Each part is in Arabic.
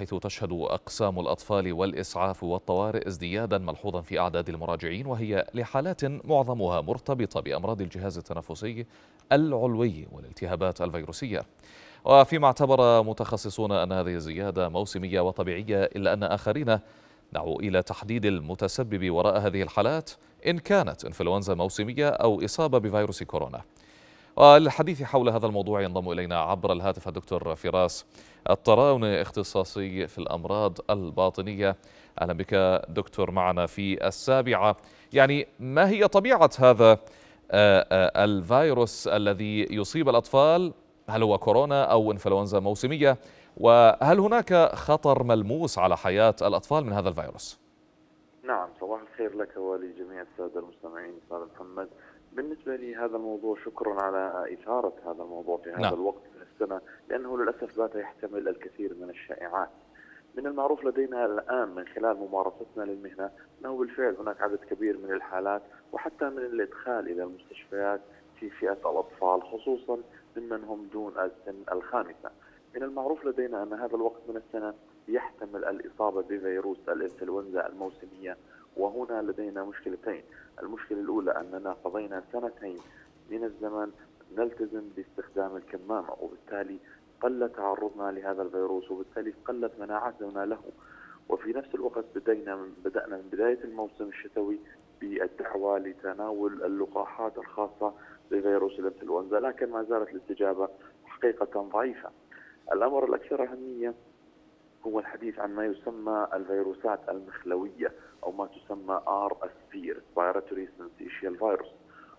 حيث تشهد أقسام الأطفال والإسعاف والطوارئ ازديادا ملحوظا في أعداد المراجعين وهي لحالات معظمها مرتبطة بأمراض الجهاز التنفسي العلوي والالتهابات الفيروسية. وفيما اعتبر متخصصون أن هذه الزيادة موسمية وطبيعية إلا أن آخرين دعوا إلى تحديد المتسبب وراء هذه الحالات إن كانت إنفلونزا موسمية أو إصابة بفيروس كورونا. وللحديث حول هذا الموضوع ينضم إلينا عبر الهاتف الدكتور فراس الطراوني اختصاصي في الأمراض الباطنية. أهلا بك دكتور معنا في السابعة. يعني ما هي طبيعة هذا الفيروس الذي يصيب الأطفال؟ هل هو كورونا أو إنفلونزا موسمية؟ وهل هناك خطر ملموس على حياة الأطفال من هذا الفيروس؟ نعم صباح الخير لك ولجميع السادة المستمعين أستاذ محمد. بالنسبة لي هذا الموضوع شكرا على إثارة هذا الموضوع في هذا نعم. الوقت من السنة لأنه للأسف بات يحتمل الكثير من الشائعات من المعروف لدينا الآن من خلال ممارستنا للمهنة أنه بالفعل هناك عدد كبير من الحالات وحتى من الإدخال إلى المستشفيات في فئة الأطفال خصوصا ممن هم دون السن الخامسة من المعروف لدينا أن هذا الوقت من السنة يحتمل الإصابة بفيروس الإنفلونزا الموسمية وهنا لدينا مشكلتين. المشكلة الأولى أننا قضينا سنتين من الزمن نلتزم باستخدام الكمامة وبالتالي قل تعرضنا لهذا الفيروس وبالتالي قلت مناعتنا له. وفي نفس الوقت بدينا من بدأنا من بداية الموسم الشتوي بالدعوة لتناول اللقاحات الخاصة بفيروس الإنفلونزا لكن ما زالت الاستجابة حقيقة ضعيفة. الأمر الأكثر أهمية هو الحديث عن ما يسمى الفيروسات المخلوية أو ما تسمى RSV Respiratory Syncytial Virus.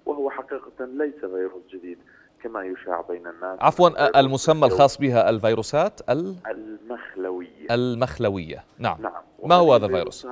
وهو حقيقة ليس فيروس جديد كما يشاع بين الناس. عفوا المسمى الخاص بها الفيروسات ال... المخلوية. المخلوية. نعم. نعم. ما هو هذا الفيروس؟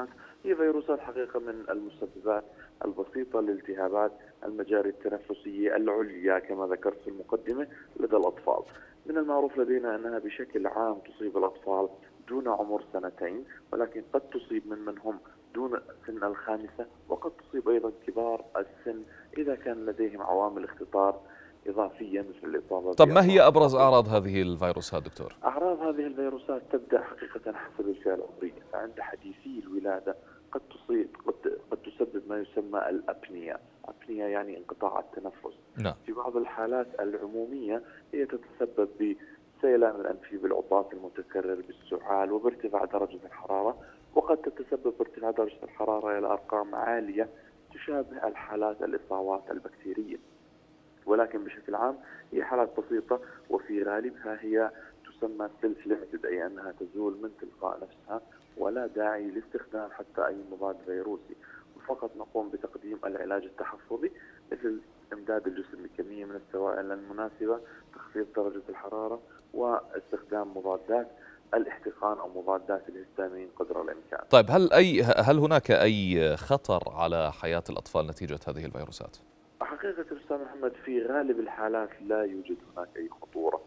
هي فيروسات حقيقة من المسببات البسيطة لالتهابات المجاري التنفسية العليا كما ذكرت في المقدمة لدى الأطفال. من المعروف لدينا أنها بشكل عام تصيب الأطفال دون عمر سنتين ولكن قد تصيب من من هم دون سن الخامسة وقد تصيب أيضا كبار السن إذا كان لديهم عوامل اختطار إضافية مثل الإصابة طب ما هي أبرز أعراض هذه الفيروسات دكتور؟ أعراض هذه الفيروسات تبدأ حقيقة حسب الفئة العمرية فعند حديثي الولادة قد تصيب قد, قد تسبب ما يسمى الأبنية أبنية يعني انقطاع التنفس نعم. في بعض الحالات العمومية هي تتسبب بسيلان الأنفي بالعطاس المتكرر بالسعال وبارتفاع درجة الحرارة وقد تتسبب بارتفاع درجة الحرارة إلى أرقام عالية تشابه الحالات الإصابات البكتيرية. ولكن بشكل عام هي حالات بسيطة وفي غالبها هي تسمى ليمتد أي أنها تزول من تلقاء نفسها ولا داعي لاستخدام حتى أي مضاد فيروسي. وفقط نقوم بتقديم العلاج التحفظي مثل امداد الجسم بكمية من السوائل المناسبة تخفيض درجة الحرارة واستخدام مضادات الاحتقان أو مضادات الهستامين قدر الإمكان. طيب هل أي هل هناك أي خطر على حياة الأطفال نتيجة هذه الفيروسات؟ حقيقة أستاذ محمد في غالب الحالات لا يوجد هناك أي خطورة،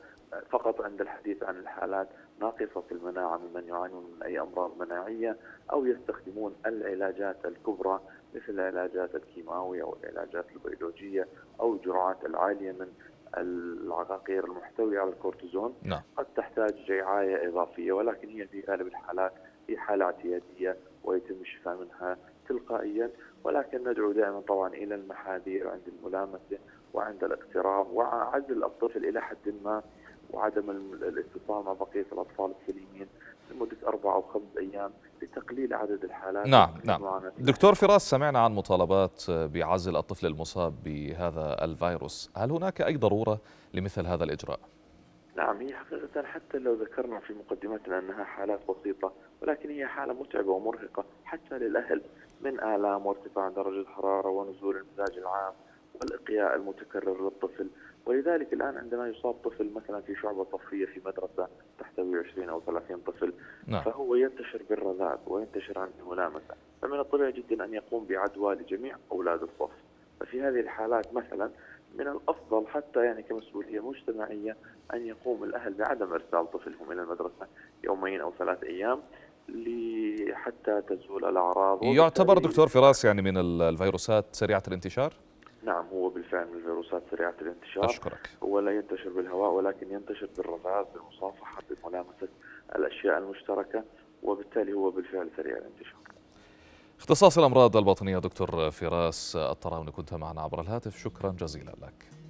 فقط عند الحديث عن الحالات ناقصة المناعة ممن يعانون من أي أمراض مناعية أو يستخدمون العلاجات الكبرى مثل العلاجات الكيماوية أو العلاجات البيولوجية أو الجرعات العالية من العقاقير المحتوية على الكورتيزون نعم. قد تحتاج رعاية إضافية ولكن هي في غالب الحالات هي حالة اعتيادية ويتم الشفاء منها تلقائيا ولكن ندعو دائما طبعا إلى المحاذير عند الملامسة وعند الاقتراب وعزل الطفل إلى حد ما وعدم الاتصال مع بقية الأطفال السليمين لمدة أربع أو خمس أيام لتقليل عدد الحالات نعم نعم. دكتور فراس سمعنا عن مطالبات بعزل الطفل المصاب بهذا الفيروس. هل هناك أي ضرورة لمثل هذا الإجراء؟ نعم هي حقيقة حتى لو ذكرنا في مقدمتنا أنها حالات بسيطة ولكن هي حالة متعبة ومرهقة حتى للأهل. من آلام وارتفاع درجة الحرارة ونزول المزاج العام والإقياء المتكرر للطفل ولذلك الآن عندما يصاب طفل مثلا في شعبة طفية في مدرسة تحتوي 20 أو 30 طفل نعم. فهو ينتشر بالرذاذ وينتشر عند الملامسة فمن الطبيعي جدا أن يقوم بعدوى لجميع أولاد الصف ففي هذه الحالات مثلا من الأفضل حتى يعني كمسؤولية مجتمعية أن يقوم الأهل بعدم إرسال طفلهم إلى المدرسة يومين أو ثلاث أيام حتى تزول الأعراض يعتبر دكتور فراس يعني من الفيروسات سريعة الانتشار؟ نعم هو بالفعل من الفيروسات سريعة الانتشار أشكرك هو لا ينتشر بالهواء ولكن ينتشر بالرذاذ بالمصافحة بملامسه الأشياء المشتركة وبالتالي هو بالفعل سريع الانتشار. اختصاص الأمراض الباطنية دكتور فراس الطراوني كنت معنا عبر الهاتف شكرا جزيلا لك.